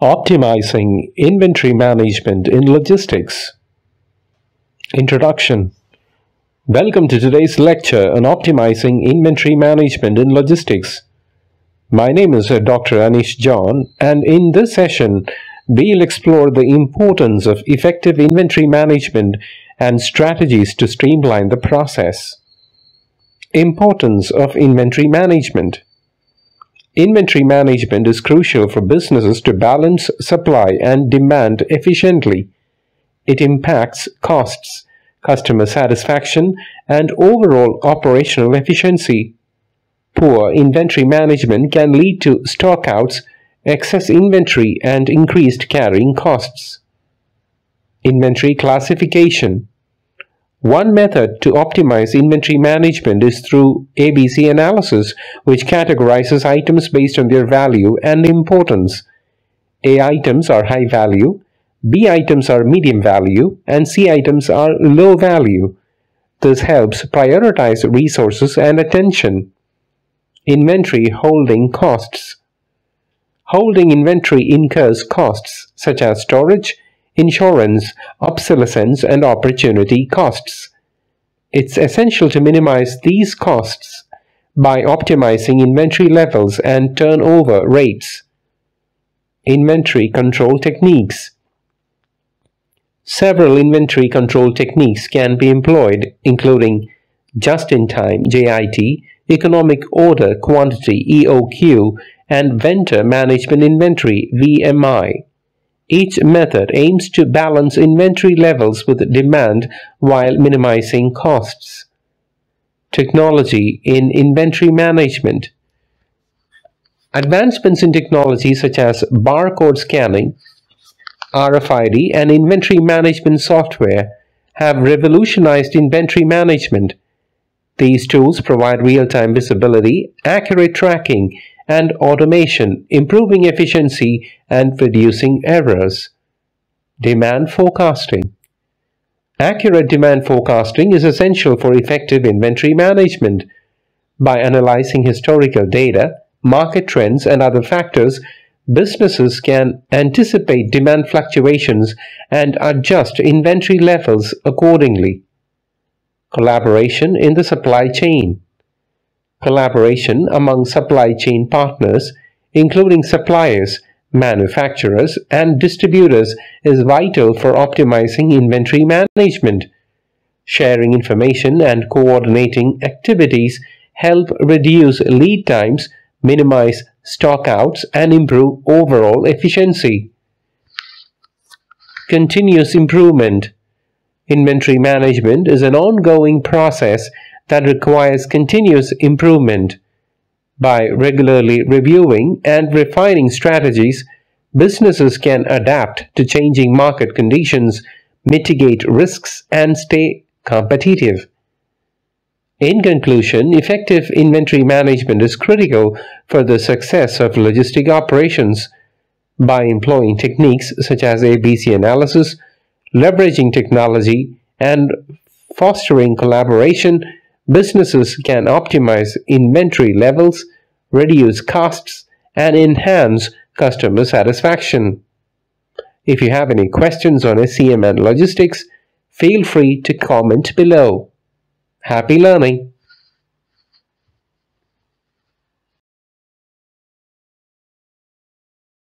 Optimizing Inventory Management in Logistics Introduction Welcome to today's lecture on Optimizing Inventory Management in Logistics. My name is uh, Dr. Anish John and in this session we'll explore the importance of effective inventory management and strategies to streamline the process. Importance of Inventory Management Inventory management is crucial for businesses to balance supply and demand efficiently. It impacts costs, customer satisfaction, and overall operational efficiency. Poor inventory management can lead to stockouts, excess inventory, and increased carrying costs. Inventory classification one method to optimize inventory management is through ABC analysis, which categorizes items based on their value and importance. A items are high value, B items are medium value, and C items are low value. This helps prioritize resources and attention. Inventory holding costs. Holding inventory incurs costs such as storage, insurance, obsolescence, and opportunity costs. It's essential to minimize these costs by optimizing inventory levels and turnover rates. Inventory control techniques. Several inventory control techniques can be employed, including just-in-time JIT, economic order quantity EOQ, and vendor management inventory VMI. Each method aims to balance inventory levels with demand while minimizing costs. Technology in inventory management. Advancements in technology such as barcode scanning, RFID, and inventory management software have revolutionized inventory management. These tools provide real-time visibility, accurate tracking, and automation, improving efficiency and reducing errors. Demand forecasting. Accurate demand forecasting is essential for effective inventory management. By analyzing historical data, market trends, and other factors, businesses can anticipate demand fluctuations and adjust inventory levels accordingly. Collaboration in the supply chain. Collaboration among supply chain partners, including suppliers, manufacturers, and distributors, is vital for optimizing inventory management. Sharing information and coordinating activities help reduce lead times, minimize stockouts, and improve overall efficiency. Continuous improvement. Inventory management is an ongoing process that requires continuous improvement. By regularly reviewing and refining strategies, businesses can adapt to changing market conditions, mitigate risks, and stay competitive. In conclusion, effective inventory management is critical for the success of logistic operations. By employing techniques such as ABC analysis, leveraging technology, and fostering collaboration, businesses can optimize inventory levels, reduce costs, and enhance customer satisfaction. If you have any questions on SCM and logistics, feel free to comment below. Happy learning!